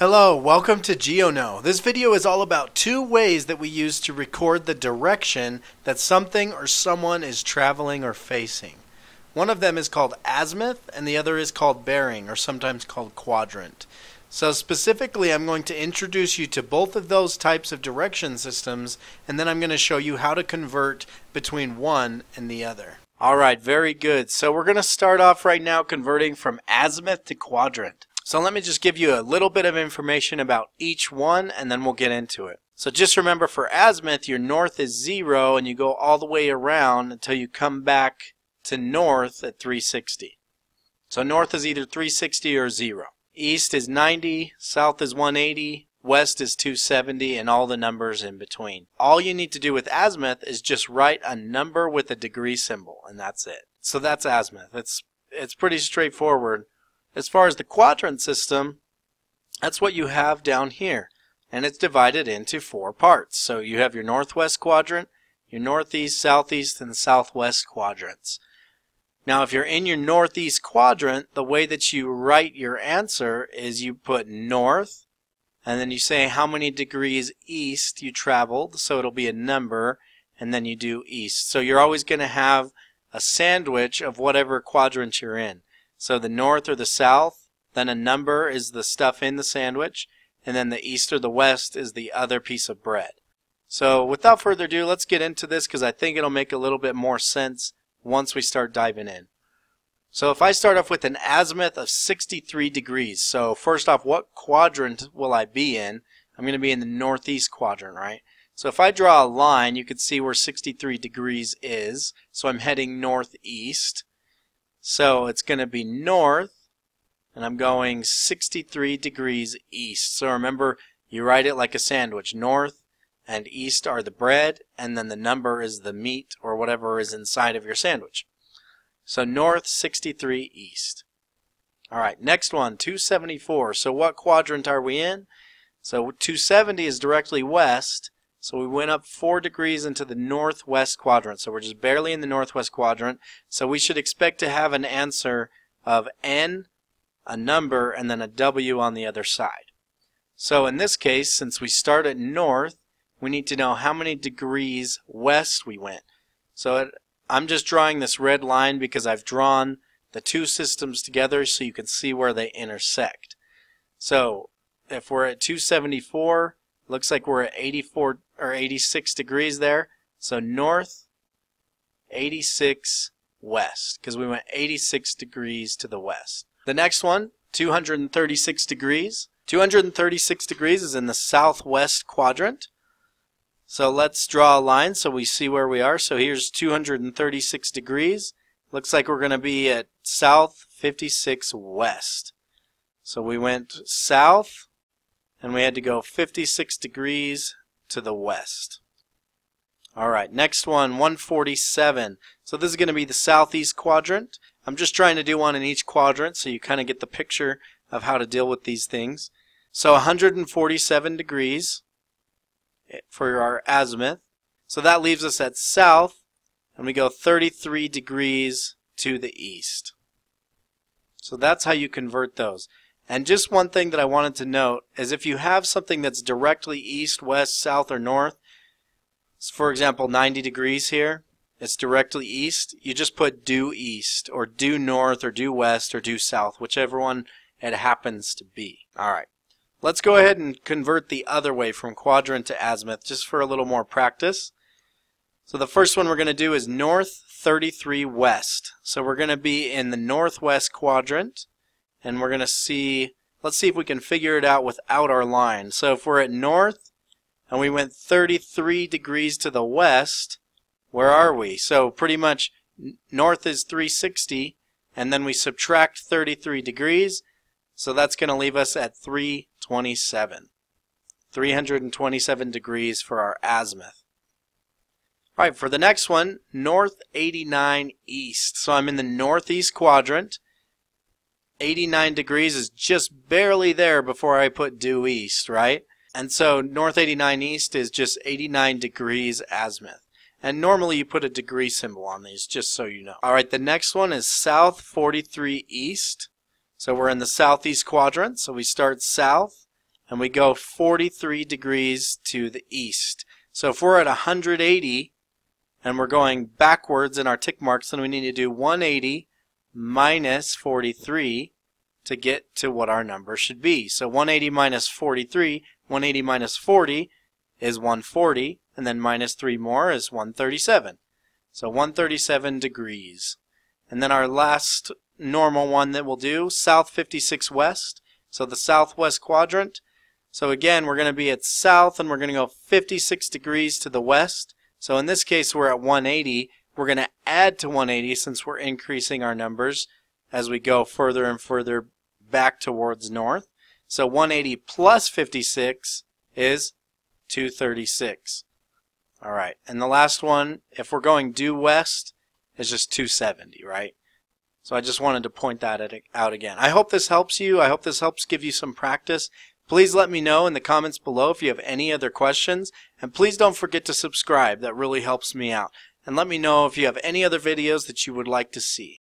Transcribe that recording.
Hello, welcome to GeoKnow. This video is all about two ways that we use to record the direction that something or someone is traveling or facing. One of them is called azimuth and the other is called bearing or sometimes called quadrant. So specifically I'm going to introduce you to both of those types of direction systems and then I'm going to show you how to convert between one and the other. Alright, very good. So we're going to start off right now converting from azimuth to quadrant. So let me just give you a little bit of information about each one and then we'll get into it. So just remember for azimuth, your north is zero and you go all the way around until you come back to north at 360. So north is either 360 or zero. East is 90, south is 180, west is 270, and all the numbers in between. All you need to do with azimuth is just write a number with a degree symbol, and that's it. So that's azimuth. It's, it's pretty straightforward. As far as the quadrant system, that's what you have down here. And it's divided into four parts. So you have your northwest quadrant, your northeast, southeast, and southwest quadrants. Now if you're in your northeast quadrant, the way that you write your answer is you put north, and then you say how many degrees east you traveled, so it'll be a number, and then you do east. So you're always going to have a sandwich of whatever quadrant you're in. So the north or the south, then a number is the stuff in the sandwich, and then the east or the west is the other piece of bread. So without further ado, let's get into this because I think it'll make a little bit more sense once we start diving in. So if I start off with an azimuth of 63 degrees, so first off, what quadrant will I be in? I'm going to be in the northeast quadrant, right? So if I draw a line, you can see where 63 degrees is. So I'm heading northeast. So it's going to be north, and I'm going 63 degrees east. So remember, you write it like a sandwich. North and east are the bread, and then the number is the meat or whatever is inside of your sandwich. So north 63 east. All right, next one, 274. So what quadrant are we in? So 270 is directly west, so we went up four degrees into the northwest quadrant. So we're just barely in the northwest quadrant. So we should expect to have an answer of n, a number, and then a w on the other side. So in this case, since we start at north, we need to know how many degrees west we went. So it, I'm just drawing this red line because I've drawn the two systems together so you can see where they intersect. So if we're at 274, looks like we're at 84 or 86 degrees there. So north, 86 west, because we went 86 degrees to the west. The next one, 236 degrees. 236 degrees is in the southwest quadrant. So let's draw a line so we see where we are. So here's 236 degrees. Looks like we're going to be at south 56 west. So we went south and we had to go 56 degrees to the west. All right, next one, 147. So this is going to be the southeast quadrant. I'm just trying to do one in each quadrant so you kind of get the picture of how to deal with these things. So 147 degrees eh, for our azimuth. So that leaves us at south, and we go 33 degrees to the east. So that's how you convert those. And just one thing that I wanted to note is if you have something that's directly east, west, south, or north, for example, 90 degrees here, it's directly east, you just put due east, or due north, or due west, or due south, whichever one it happens to be. Alright, let's go ahead and convert the other way from quadrant to azimuth, just for a little more practice. So the first one we're going to do is north 33 west. So we're going to be in the northwest quadrant and we're going to see, let's see if we can figure it out without our line. So if we're at north and we went 33 degrees to the west, where are we? So pretty much north is 360 and then we subtract 33 degrees. So that's going to leave us at 327. 327 degrees for our azimuth. All right, for the next one, north 89 east. So I'm in the northeast quadrant. 89 degrees is just barely there before I put due east, right? And so north 89 east is just 89 degrees azimuth. And normally you put a degree symbol on these, just so you know. Alright, the next one is south 43 east. So we're in the southeast quadrant, so we start south. and we go 43 degrees to the east. So if we're at 180 and we're going backwards in our tick marks, then we need to do 180 minus 43 to get to what our number should be. So 180 minus 43, 180 minus 40 is 140, and then minus 3 more is 137. So 137 degrees. And then our last normal one that we'll do, south 56 west. So the southwest quadrant. So again, we're going to be at south and we're going to go 56 degrees to the west. So in this case, we're at 180. We're going to add to 180 since we're increasing our numbers as we go further and further back towards north. So 180 plus 56 is 236. All right, and the last one, if we're going due west, is just 270, right? So I just wanted to point that out again. I hope this helps you. I hope this helps give you some practice. Please let me know in the comments below if you have any other questions. And please don't forget to subscribe. That really helps me out. And let me know if you have any other videos that you would like to see.